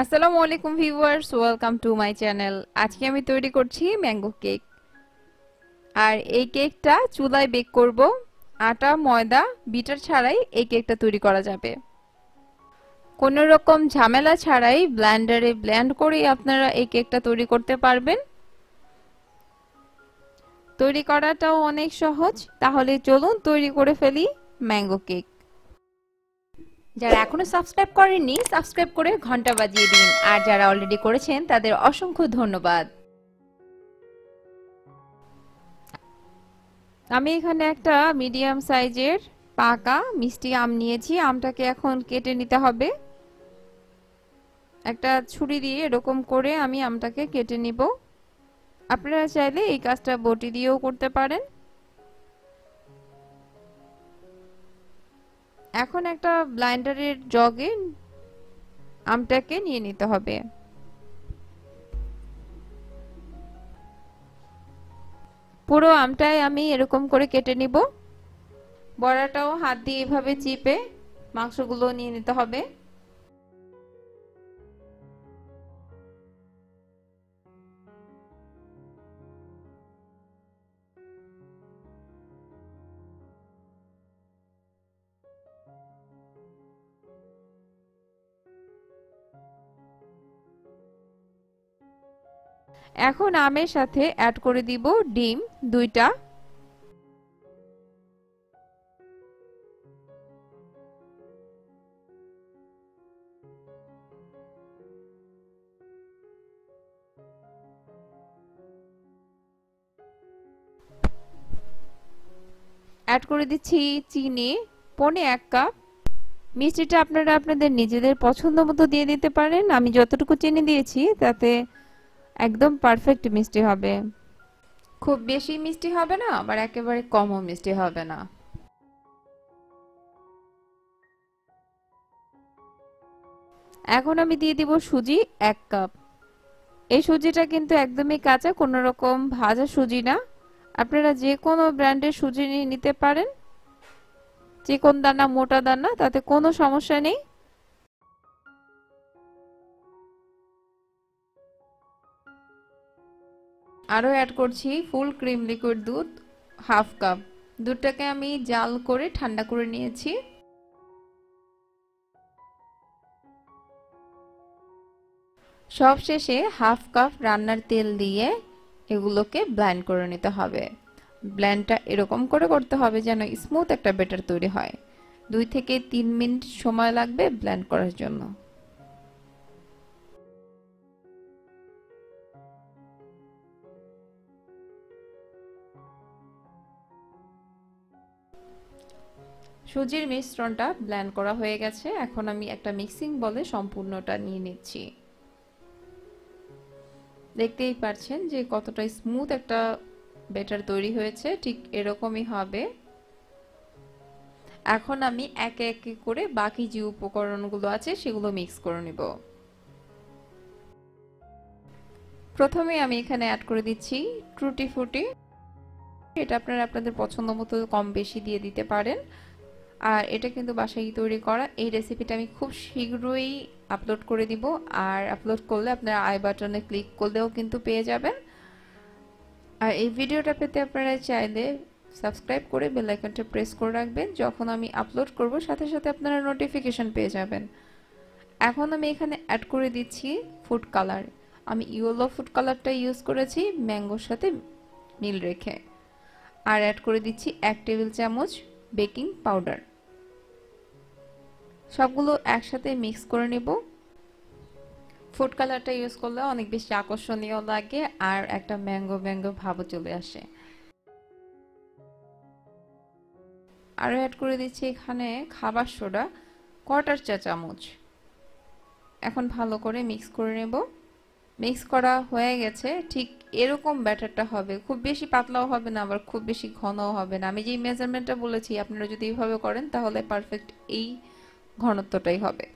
আসসালামু আলাইকুম viewers, welcome to my channel. আজকে আমি তৈরি করছি ম্যাঙ্গো কেক। আর এই কেকটা চুলায় বেক করব। আটা, ময়দা, বিটার ছাড়াই এই কেকটা তৈরি করা যাবে। কোনো রকম ঝামেলা ছাড়াই ব্ল্যান্ডারে ব্ল্যান্ড করেই আপনারা এই কেকটা তৈরি করতে পারবেন। তৈরি করাটাও অনেক সহজ। তাহলে চলুন তৈরি করে ফেলি ম্যাঙ্গো কেক। যারা এখনও সাবস্ক্রাইব করেননি, সাবস্ক্রাইব করে ঘণ্টা বাজিয়ে দিন। আর যারা অলরেডি করেছেন, তাদের অসংখ্য ধন্যবাদ। আমি এখানে একটা মিডিয়াম সাইজের পাকা মিষ্টি আম নিয়েছি। আমটাকে এখন কেটে নিতে হবে। একটা ছুরি দিয়ে এরকম করে আমি আমটাকে কেটে নিব। আপনারা চাইলে এই কাজটা বটি দিয়েও করতে পারেন। এখন একটা ব্লাইন্ডারের জগে আমটাকে নিয়ে নিতে হবে। পুরো আমটাই আমি এরকম করে কেটে নিব। বড়াটাও হাত দিয়ে এভাবে চিপে মাংসগুলো নিয়ে নিতে হবে। এখন আমের সাথে অ্যাড করে দিব ডিম, দুইটা। অ্যাড করে দিচ্ছি চিনি, পনে এক কাপ মিষ্টিটা আপনারা আপনাদের নিজেদের পছন্দ মতো দিয়ে দিতে পারেন। আমি যতটুকু চিনি দিয়েছি, তাতে একদম পারফেক্ট মিষ্টি হবে। খুব বেশি মিষ্টি হবে না আবার একেবারে কমও মিষ্টি হবে না। এখন আমি দিয়ে দিব সুজি এক কাপ এই সুজিটা কিন্তু একদমই কাঁচা কোনো রকম ভাজা সুজি না। আপনারা যে কোনো ব্র্যান্ডের সুজি নিয়ে নিতে পারেন। চিকন দানা মোটা দানা তাতে কোনো সমস্যা নেই। আরও অ্যাড করছি ফুল ক্রিম লিকুইড দুধ হাফ কাপ দুধটাকে আমি জাল করে ঠান্ডা করে নিয়েছি। সব শেষে হাফ কাপ রান্নার তেল দিয়ে এগুলোকে ব্ল্যান্ড করে নিতে হবে। ব্ল্যান্ডটা এরকম করে করতে হবে যেন স্মুথ একটা বেটার তৈরি হয়। দুই থেকে তিন মিনিট সময় লাগবে ব্ল্যান্ড করার জন্য। সুজির মিশ্রণটা ব্ল্যান্ড করা হয়ে গেছে। এখন আমি একটা মিক্সিং বলে সম্পূর্ণটা নিয়ে নিচ্ছি। দেখতেই পাচ্ছেন যে কতটা স্মুথ একটা বেটার তৈরি হয়েছে, ঠিক এরকমই হবে। এখন আমি একে একে করে বাকি যে উপকরণগুলো আছে সেগুলো মিক্স করে নিব। প্রথমে আমি এখানে অ্যাড করে দিচ্ছি ট্রুটি ফুটি। এটা আপনারা আপনাদের পছন্দ মতো কম বেশি দিয়ে দিতে পারেন। আর এটা কিন্তু বাসায় তৈরি করা। এই রেসিপিটা আমি খুব শীঘ্রই আপলোড করে দিব। আর আপলোড করলে আপনারা আই বাটনে ক্লিক করলেও কিন্তু পেয়ে যাবেন। আর এই ভিডিওটা পেতে আপনারা চাইলে সাবস্ক্রাইব করে বেল আইকনটা প্রেস করে রাখবেন। যখন আমি আপলোড করব, সাথে সাথে আপনারা নোটিফিকেশন পেয়ে যাবেন। এখন আমি এখানে অ্যাড করে দিচ্ছি ফুড কালার আমি ইয়েলো ফুড কালারটা ইউজ করেছি ম্যাঙ্গোর সাথে মিল রেখে। আর অ্যাড করে দিচ্ছি এক টেবিল চামচ বেকিং পাউডার সবগুলো একসাথে মিক্স করে নেব। ফুড কালারটা ইউজ করলে অনেক বেশি আকর্ষণীয় লাগে আর একটা ম্যাঙ্গো ম্যাঙ্গো ভাবও চলে আসে। আরও অ্যাড করে দিচ্ছি এখানে খাবার সোডা কোয়ার্টার চা চামচ। এখন ভালো করে মিক্স করে নেব। মিক্স করা হয়ে গেছে, ঠিক এরকম ব্যাটারটা হবে। খুব বেশি পাতলাও হবে না, আবার খুব বেশি ঘনও হবে না। আমি যেই মেজারমেন্টটা বলেছি, আপনারা যদি এইভাবে করেন তাহলে পারফেক্ট এই ঘনত্বটাই হবে।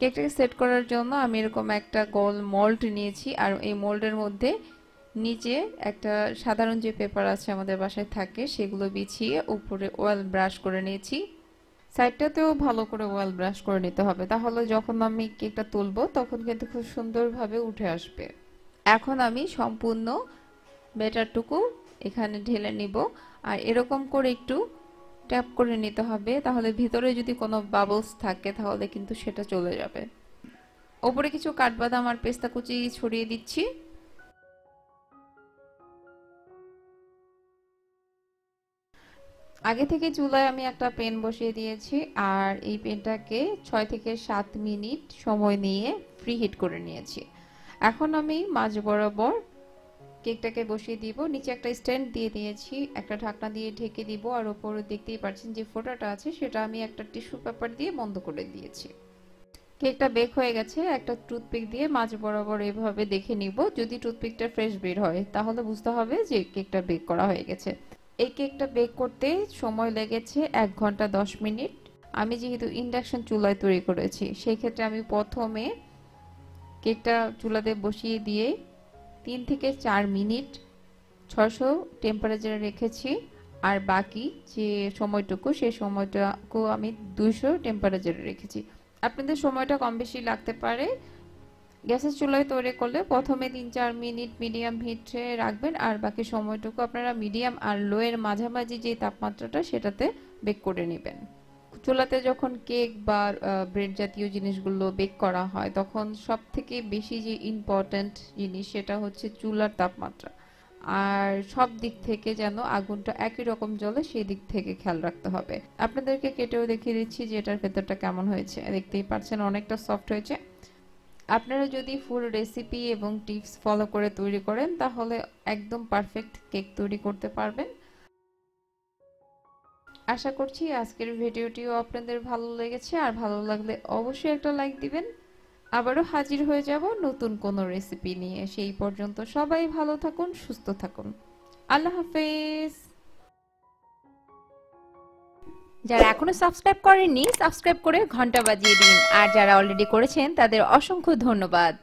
কেকটাকে সেট করার জন্য আমি এরকম একটা গোল মোল্ড নিয়েছি, আর এই মোল্ডের মধ্যে নিচে একটা সাধারণ যে পেপার আছে আমাদের বাসায় থাকে, সেগুলো বিছিয়ে উপরে অয়েল ব্রাশ করে নিয়েছি। সাইডটাতেও ভালো করে অয়েল ব্রাশ করে নিতে হবে, তাহলে যখন আমি কেকটা তুলবো তখন কিন্তু খুব সুন্দরভাবে উঠে আসবে। এখন আমি সম্পূর্ণ ব্যাটারটুকু এখানে ঢেলে নিব। আর এরকম করে একটু ট্যাপ করে নিতে হবে, তাহলে ভিতরে যদি কোনো বাবলস থাকে, তাহলে কিন্তু সেটা চলে যাবে। ওপরে কিছু কাঠবাদাম আর পেস্তা কুচি ছড়িয়ে দিচ্ছি। আগে থেকে চুলায় আমি একটা পেন বসিয়ে দিয়েছি, আর এই পেনটাকে ছয় থেকে সাত মিনিট সময় নিয়ে ফ্রি হিট করে নিয়েছি। এখন আমি মাঝ বরাবর কেকটাকে বসিয়ে দিব। নিচে একটা স্ট্যান্ড দিয়ে দিয়েছি, একটা ঢাকনা দিয়ে ঢেকে দিব আর ওপরে দেখতেই পাচ্ছেন যে ফোটাটা আছে, সেটা আমি একটা টিস্যু পেপার দিয়ে বন্ধ করে দিয়েছি। কেকটা বেক হয়ে গেছে, একটা টুথপিক দিয়ে মাঝ বরাবর এভাবে দেখে নিব। যদি টুথপিকটা ফ্রেশ বের হয়, তাহলে বুঝতে হবে যে কেকটা বেক করা হয়ে গেছে। এই কেকটা বেক করতে সময় লেগেছে এক ঘণ্টা দশ মিনিট। আমি যেহেতু ইন্ডাকশন চুলায় তৈরি করেছি সেই ক্ষেত্রে আমি প্রথমে কেকটা চুলাতে বসিয়ে দিয়ে তিন থেকে চার মিনিট ছশো টেম্পারেচারে রেখেছি। আর বাকি যে সময়টুকু, সেই সময়টুকু আমি দুইশো টেম্পারেচারে রেখেছি। আপনাদের সময়টা কম বেশি লাগতে পারে। গ্যাসের চুলায় তৈরি করলে প্রথমে তিন চার মিনিট মিডিয়াম হিটে রাখবেন, আর বাকি সময়টুকু আপনারা মিডিয়াম আর লো এর মাঝামাঝি যে তাপমাত্রাটা, সেটাতে বেক করে নেবেন। চুলাতে যখন কেক বা ব্রেড জাতীয় জিনিসগুলো বেক করা হয়, তখন সব থেকে বেশি যে ইম্পর্ট্যান্ট জিনিস সেটা হচ্ছে চুলার তাপমাত্রা। আর সব দিক থেকে যেন আগুনটা একই রকম জ্বলে, সেই দিক থেকে খেয়াল রাখতে হবে। আপনাদেরকে কেটেও দেখিয়ে দিচ্ছি যে এটার ভেতরটা কেমন হয়েছে। দেখতেই পাচ্ছেন অনেকটা সফট হয়েছে। আপনারা যদি ফুল রেসিপি এবং টিপস ফলো করে তৈরি করেন, তাহলে একদম পারফেক্ট কেক তৈরি করতে পারবেন। আশা করছি আজকের ভিডিওটিও আপনাদের ভালো লেগেছে। আর ভালো লাগলে অবশ্যই একটা লাইক দিবেন। আবারও হাজির হয়ে যাব নতুন কোনো রেসিপি নিয়ে। সেই পর্যন্ত সবাই ভালো থাকুন, সুস্থ থাকুন। আল্লাহ হাফেজ। যারা এখনও সাবস্ক্রাইব করেননি, সাবস্ক্রাইব করে ঘণ্টা বাজিয়ে দিন। আর যারা অলরেডি করেছেন, তাদের অসংখ্য ধন্যবাদ।